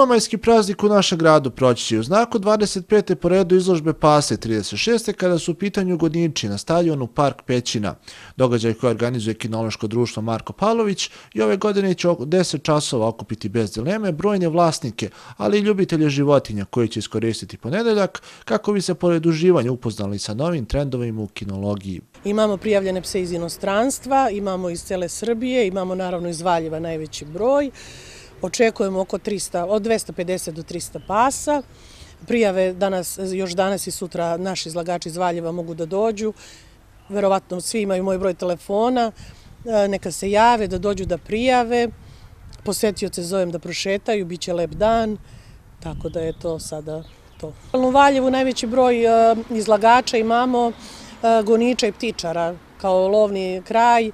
Prvomajski praznik u našem gradu proći će u znaku 25. po redu izložbe Pase 36. kada su u pitanju godinči na stadionu Park Pećina. Događaj koji organizuje kinološko društvo Marko Palović i ove godine će oko 10 časova okupiti bez dileme brojne vlasnike, ali i ljubitelje životinja koji će iskoristiti ponedeljak kako bi se pored uživanja upoznali sa novim trendovima u kinologiji. Imamo prijavljene pse iz inostranstva, imamo iz cele Srbije, imamo naravno iz Valjeva najveći broj. Očekujemo oko 300, od 250 do 300 pasa. Prijave danas, još danas i sutra naši izlagači iz Valjeva mogu da dođu. Verovatno svi imaju moj broj telefona. E, neka se jave, da dođu da prijave. Posetioce zovem da prošetaju, bit će lep dan. Tako da je to sada to. U Valjevu najveći broj e, izlagača imamo e, goniča i ptičara kao lovni kraj.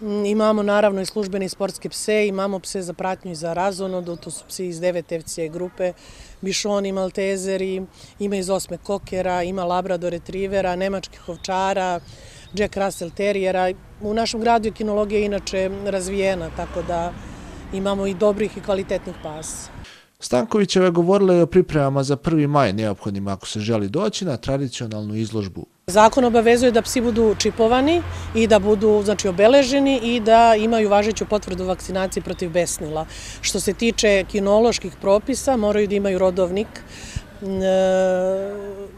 Mm, imamo naravno i službene sportske pse, imamo pse za pratnju i za razonodu, to su psi iz 9 FCA grupe, bišoni, maltezeri, ima iz osme kokera, ima labrador retrivera, nemačkih ovčara, Jack Russell terijera. U našem gradu je kinologija inače razvijena, tako da imamo i dobrih i kvalitetnih pasa. Stankovićeva govorila je o pripremama za 1. maj neophodnim ako se želi doći na tradicionalnu izložbu. Zakon obavezuje da psi budu čipovani i da budu znači, obeleženi i da imaju važeću potvrdu vakcinacije protiv besnila. Što se tiče kinoloških propisa, moraju da imaju rodovnik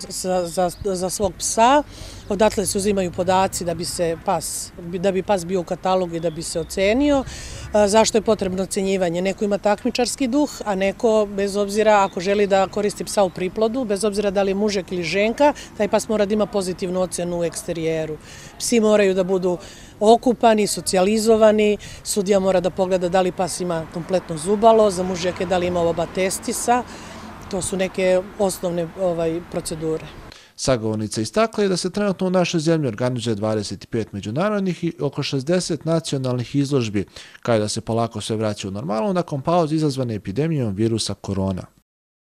za, za, za svog psa. Odatle se uzimaju podaci da bi se pas, da bi pas bio u katalogu i da bi se ocenio. Zašto je potrebno ocenjivanje? Neko ima takmičarski duh, a neko, bez obzira ako želi da koristi psa u priplodu, bez obzira da li je mužek ili ženka, taj pas mora da ima pozitivnu ocenu u eksterijeru. Psi moraju da budu okupani, socijalizovani, sudija mora da pogleda da li pas ima kompletno zubalo, za mužeke da li ima oba testisa, To su neke osnovne ovaj, procedure. Sagovornica istakla je da se trenutno u našoj zemlji organizuje 25 međunarodnih i oko 60 nacionalnih izložbi, kao da se polako sve vraća u normalu nakon pauze izazvane epidemijom virusa korona.